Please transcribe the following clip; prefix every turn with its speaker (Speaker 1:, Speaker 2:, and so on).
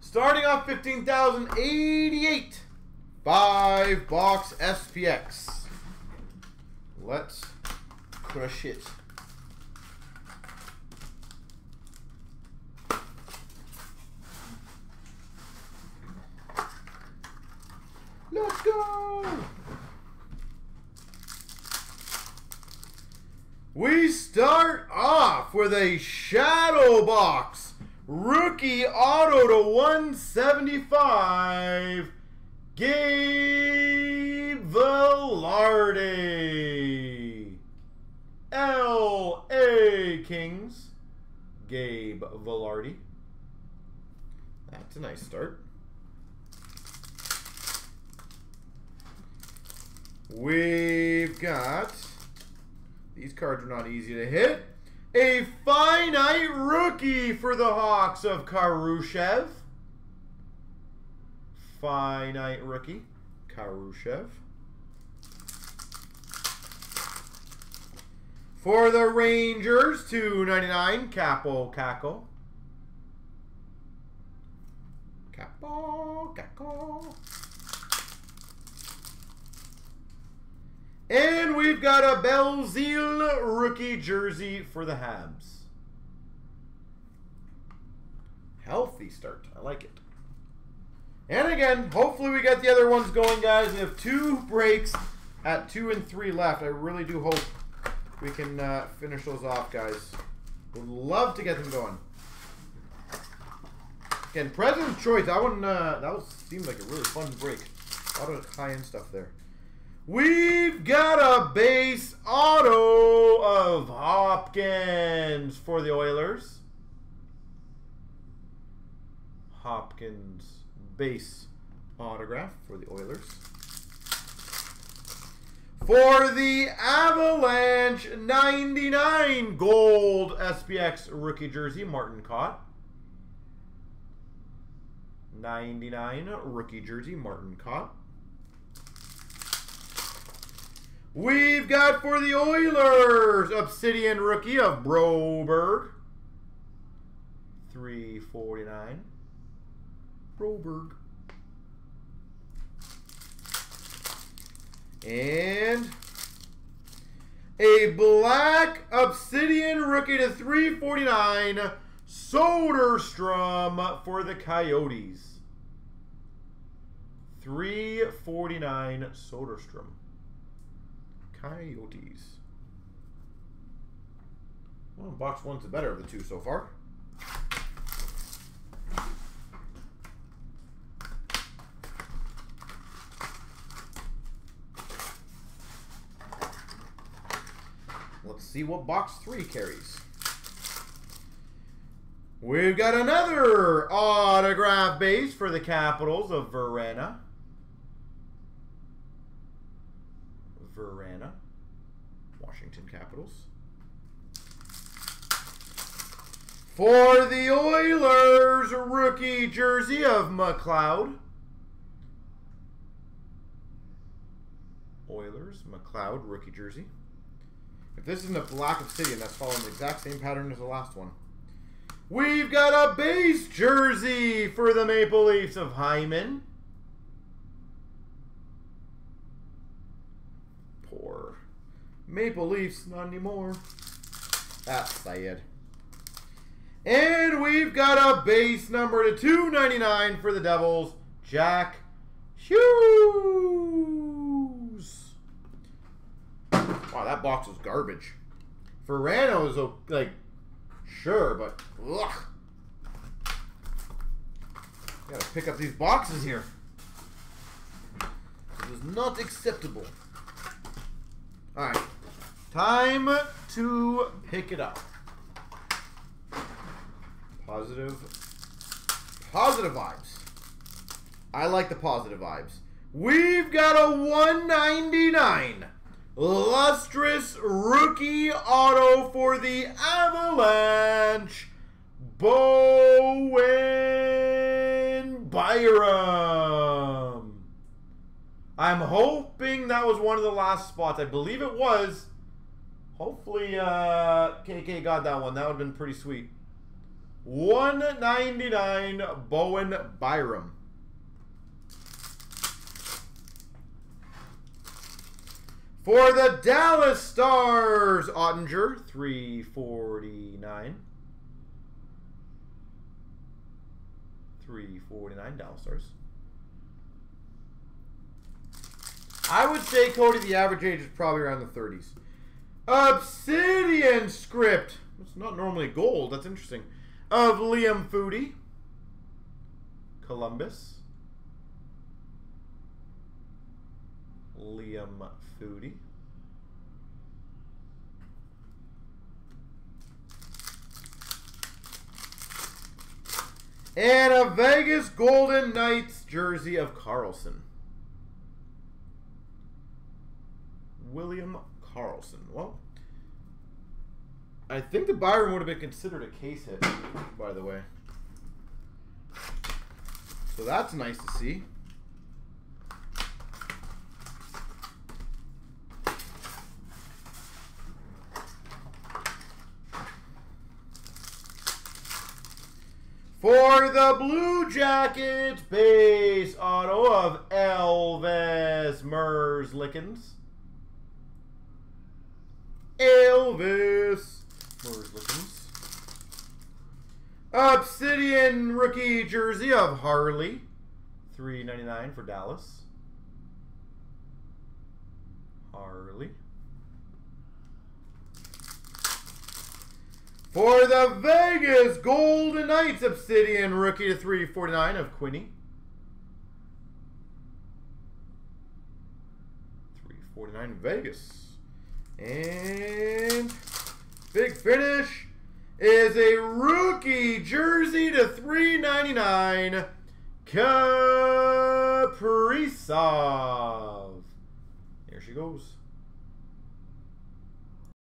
Speaker 1: Starting off 15,088. Five box SPX. Let's crush it. Let's go! We start off with a Shadow Box. Rookie auto to 175. Gabe Vilardi. L.A. Kings. Gabe Vilardi. That's a nice start. We've got, these cards are not easy to hit, a finite rookie for the Hawks of Kurashev. Finite rookie, Kurashev. For the Rangers, 299, Kaapo Kakko. Kaapo Kakko. And we've got a Belzile rookie jersey for the Habs. Healthy start. I like it. And again, hopefully we get the other ones going, guys. We have two breaks at two and three left. I really do hope we can uh, finish those off, guys. Would love to get them going. Again, President's Choice. That one, uh, that was seemed like a really fun break. A lot of high-end stuff there. We've got a base auto of Hopkins for the Oilers. Hopkins base autograph for the Oilers. For the Avalanche 99 gold SPX rookie jersey, Martin Kaut. 99 rookie jersey, Martin Kaut. We've got for the Oilers, Obsidian rookie of Broberg. 349. Broberg. And a black Obsidian rookie to 349. Soderstrom for the Coyotes. 349 Soderstrom. Coyotes. Well, box one's the better of the two so far. Let's see what box three carries. We've got another autograph base for the Capitals of Vrana. Vrana, Washington Capitals. For the Oilers, rookie jersey of McLeod. Oilers, McLeod, rookie jersey. If this isn't a black obsidian, that's following the exact same pattern as the last one. We've got a base jersey for the Maple Leafs of Hyman. Maple Leafs, not anymore. Ah, That's sad. And we've got a base number to 299 for the Devils, Jack Hughes. Wow, that box was garbage. Verano is like, sure, but ugh. Gotta pick up these boxes here. This is not acceptable. Alright. Time to pick it up. Positive. Positive vibes. I like the positive vibes. We've got a 199 lustrous rookie auto for the Avalanche. Bowen Byram. I'm hoping that was one of the last spots. I believe it was. Hopefully, uh, KK got that one. That would have been pretty sweet. 199 Bowen Byram. For the Dallas Stars, Oettinger, 349. 349 Dallas Stars. I would say, Cody, the average age is probably around the 30s. Obsidian script. It's not normally gold. That's interesting. Of Liam Foudy. Columbus. Liam Foudy. And a Vegas Golden Knights jersey of Karlsson. William Karlsson. Well, I think the Byram would have been considered a case hit, by the way. So that's nice to see. For the Blue Jackets, base auto of Elvis Merzlikins. Elvis. Obsidian rookie jersey of Harley. Three ninety nine for Dallas. Harley. For the Vegas Golden Knights, Obsidian rookie to 349 of Quinney. 349 Vegas. And big finish is a rookie jersey to 399 Kaprizov. There she goes.